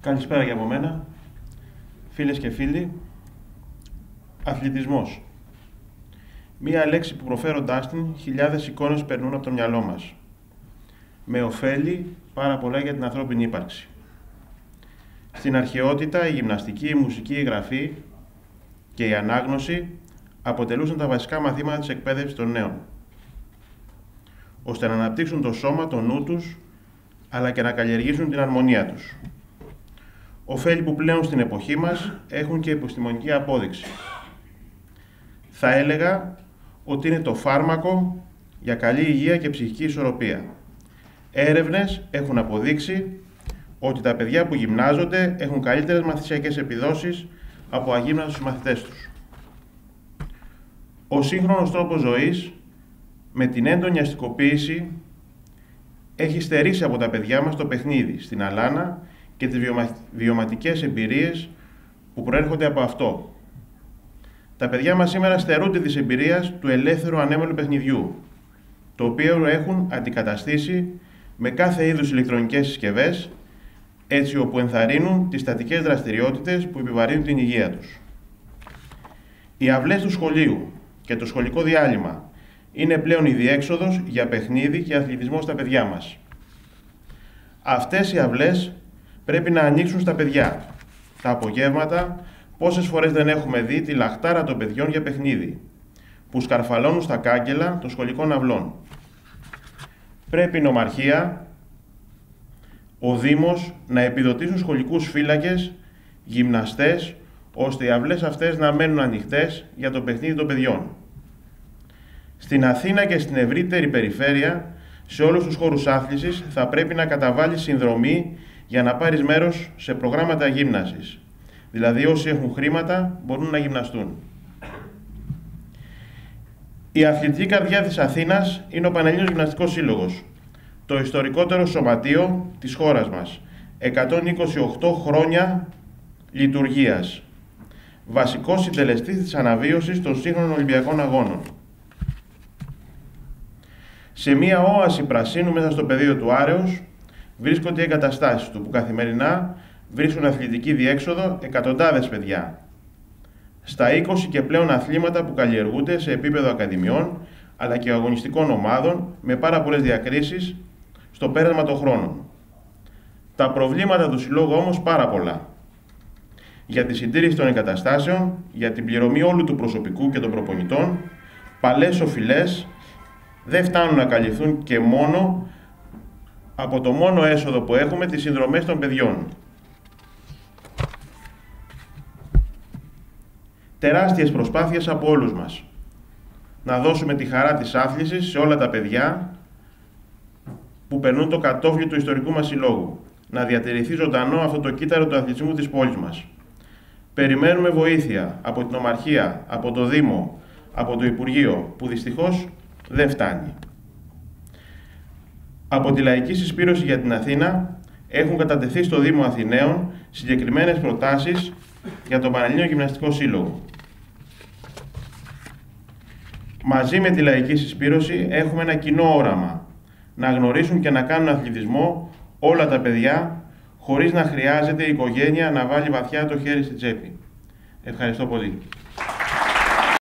Καλησπέρα για από μένα. Φίλες και φίλοι, αθλητισμός. Μία λέξη που προφέροντάς την, χιλιάδες εικόνες περνούν από το μυαλό μας. Με ωφέλει πάρα πολλά για την ανθρώπινη ύπαρξη. Στην αρχαιότητα η γυμναστική, η μουσική, η γραφή και η ανάγνωση αποτελούσαν τα βασικά μαθήματα της εκπαίδευσης των νέων, ώστε να αναπτύξουν το σώμα, το νου τους, αλλά και να καλλιεργήσουν την αρμονία τους. Οφέλη που πλέον στην εποχή μας έχουν και επιστημονική απόδειξη. Θα έλεγα ότι είναι το φάρμακο για καλή υγεία και ψυχική ισορροπία. Έρευνες έχουν αποδείξει ότι τα παιδιά που γυμνάζονται έχουν καλύτερες μαθησιακές επιδόσεις από αγύμναστους μαθητές τους. Ο σύγχρονος τρόπος ζωής, με την έντονη αστικοποίηση, έχει στερήσει από τα παιδιά μας το παιχνίδι στην αλάνα και τις βιωματικές εμπειρίες που προέρχονται από αυτό. Τα παιδιά μας σήμερα στερούνται της εμπειρίας του ελεύθερου ανέμελου παιχνιδιού, το οποίο έχουν αντικαταστήσει με κάθε είδους ηλεκτρονικές συσκευές, έτσι όπου ενθαρρύνουν τις στατικές δραστηριότητες που επιβαρύνουν την υγεία τους. Οι αυλές του σχολείου και το σχολικό διάλειμμα είναι πλέον η διέξοδος για παιχνίδι και αθλητισμό στα παιδιά μας. Αυτές οι αυλές πρέπει να ανοίξουν στα παιδιά. Τα απογεύματα, πόσες φορές δεν έχουμε δει τη λαχτάρα των παιδιών για παιχνίδι, που σκαρφαλώνουν στα κάγκελα των σχολικών αυλών. Πρέπει η νομαρχία, ο Δήμος, να επιδοτήσουν σχολικούς φύλακες, γυμναστές, ώστε οι αυλές αυτές να μένουν ανοιχτές για το παιχνίδι των παιδιών. Στην Αθήνα και στην ευρύτερη περιφέρεια, σε όλους τους χώρους άθλησης, θα πρέπει να καταβάλει συνδρομή για να πάρεις μέρος σε προγράμματα γύμνασης. Δηλαδή όσοι έχουν χρήματα μπορούν να γυμναστούν. Η αθλητική καρδιά της Αθήνας είναι ο Πανελλήνιος Γυμναστικός Σύλλογος, το ιστορικότερο σωματείο της χώρας μας. 128 χρόνια λειτουργίας. Βασικός συντελεστής της αναβίωσης των σύγχρονων Ολυμπιακών Αγώνων. Σε μία όαση πρασίνου μέσα στο πεδίο του Άρεος βρίσκονται οι εγκαταστάσεις του που καθημερινά βρίσκουν αθλητική διέξοδο εκατοντάδες παιδιά. Στα 20 και πλέον αθλήματα που καλλιεργούνται σε επίπεδο ακαδημιών αλλά και αγωνιστικών ομάδων με πάρα πολλές διακρίσεις στο πέρασμα των χρόνων. Τα προβλήματα του συλλόγου όμως πάρα πολλά. Για τη συντήρηση των εγκαταστάσεων, για την πληρωμή όλου του προσωπικού και των προπονητών, παλές οφειλές δεν φτάνουν να καλυφθούν και μόνο από το μόνο έσοδο που έχουμε, τις συνδρομές των παιδιών. Τεράστιες προσπάθειες από όλους μας. Να δώσουμε τη χαρά της άθλησης σε όλα τα παιδιά που περνούν το κατόφλι του ιστορικού μας συλλόγου. Να διατηρηθεί ζωντανό αυτό το κύτταρο του αθλητισμού της πόλης μας. Περιμένουμε βοήθεια από την Ομαρχία, από το Δήμο, από το Υπουργείο, που δυστυχώς δεν φτάνει. Από τη Λαϊκή Συσπήρωση για την Αθήνα έχουν κατατεθεί στο Δήμο Αθηναίων συγκεκριμένες προτάσεις για τον Πανελλήνιο Γυμναστικό Σύλλογο. Μαζί με τη Λαϊκή Συσπήρωση έχουμε ένα κοινό όραμα να γνωρίσουν και να κάνουν αθλητισμό όλα τα παιδιά χωρίς να χρειάζεται η οικογένεια να βάλει βαθιά το χέρι στη τσέπη. Ευχαριστώ πολύ.